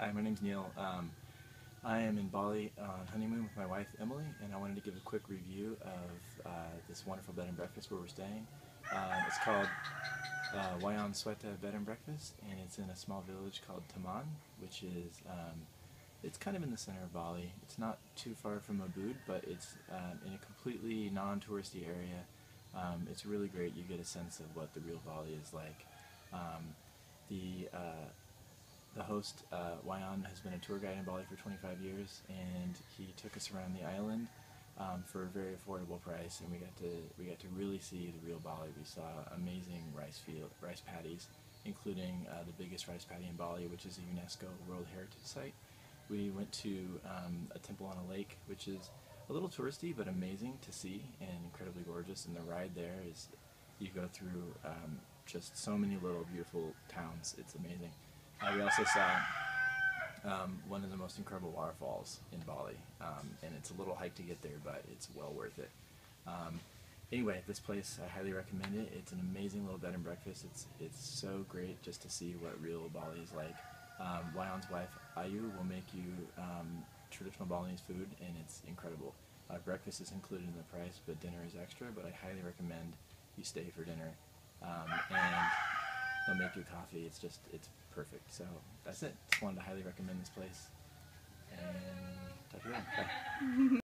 Hi, my name's Neil. Um, I am in Bali on honeymoon with my wife Emily, and I wanted to give a quick review of uh, this wonderful bed and breakfast where we're staying. Uh, it's called uh, Wayan Sueta Bed and Breakfast, and it's in a small village called Taman, which is um, it's kind of in the center of Bali. It's not too far from Ubud, but it's um, in a completely non-touristy area. Um, it's really great. You get a sense of what the real Bali is like. Um, the uh, the host, uh, has been a tour guide in Bali for 25 years, and he took us around the island um, for a very affordable price, and we got to we got to really see the real Bali. We saw amazing rice field rice paddies, including uh, the biggest rice paddy in Bali, which is a UNESCO World Heritage Site. We went to um, a temple on a lake, which is a little touristy but amazing to see and incredibly gorgeous. And the ride there is you go through um, just so many little beautiful towns. It's amazing. Uh, we also saw um, one of the most incredible waterfalls in Bali, um, and it's a little hike to get there, but it's well worth it. Um, anyway, this place I highly recommend it. It's an amazing little bed and breakfast. It's it's so great just to see what real Bali is like. Um, Wayan's wife Ayu will make you um, traditional Balinese food, and it's incredible. Uh, breakfast is included in the price, but dinner is extra. But I highly recommend you stay for dinner, um, and they'll make you coffee. It's just it's perfect. So that's it. Just wanted to highly recommend this place, and talk to you later. Bye.